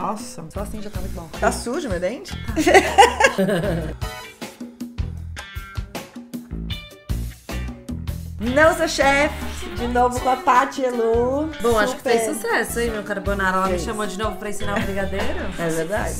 Nossa, Só assim já tá muito bom. tá sujo meu dente? Não sou chefe, de novo com a Paty Elu. Bom, acho que Super. fez sucesso, hein, meu carbonara? Ela me chamou de novo pra ensinar o brigadeiro. É verdade.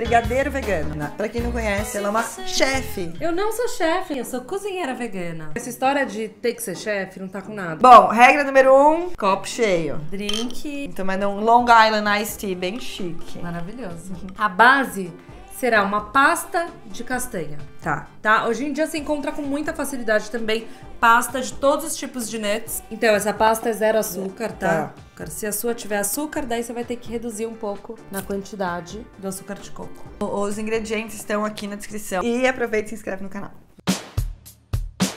Brigadeiro vegano. né? Pra quem não conhece, ela é uma chefe. Eu não sou chefe, eu sou cozinheira vegana. Essa história de ter que ser chefe não tá com nada. Bom, regra número um, copo cheio. Drink Tomando um Long Island Iced Tea bem chique. maravilhoso. A base será uma pasta de castanha. Tá. Tá? Hoje em dia se encontra com muita facilidade também pasta de todos os tipos de nuts. Então, essa pasta é zero açúcar, tá? Tá. Se a sua tiver açúcar, daí você vai ter que reduzir um pouco na quantidade do açúcar de coco. Os ingredientes estão aqui na descrição. E aproveita e se inscreve no canal.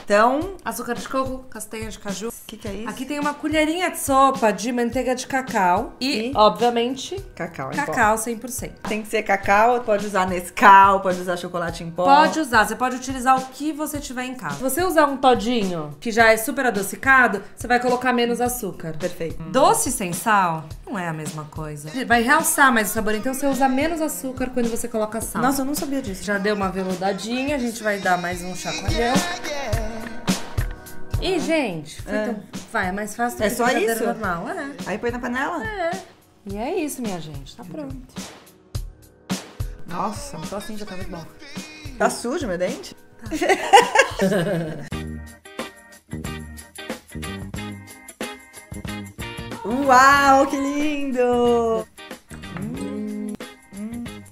Então, Açúcar de coco, castanha de caju. O que, que é isso? Aqui tem uma colherinha de sopa de manteiga de cacau. E, E? obviamente, Cacau em pó. cacau 100%. Tem que ser cacau, pode usar Nescau, pode usar chocolate em pó. Pode usar, você pode utilizar o que você tiver em casa. Se você usar um todinho que já é super adocicado, você vai colocar menos açúcar. Perfeito. Doce sem sal não é a mesma coisa. Vai realçar mais o sabor, então você usa menos açúcar quando você coloca sal. Nossa, eu não sabia disso. Já deu uma veludadinha, a gente vai dar mais um chacoalhão. E, gente, foi tão- vai, é mais fácil do É que só isso? normal. É. Aí põe na panela? É. E é isso, minha gente. Tá pronto. Nossa, Só assim já tá muito bom. tá sujo meu dente? Uau, que lindo!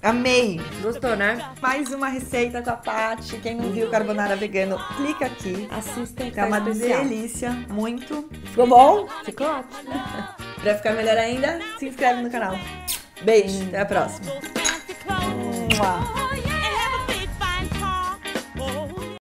Hum, hum. Amei! Gostou, né? Mais uma receita com a Paty. Quem não viu carbonara vegano, clica aqui. Assistem que Tá tá uma especial. delícia, muito. Ficou bom? Ficou ótimo. Pra ficar melhor ainda, se inscreve no canal. Beijo, até a próxima. Mua.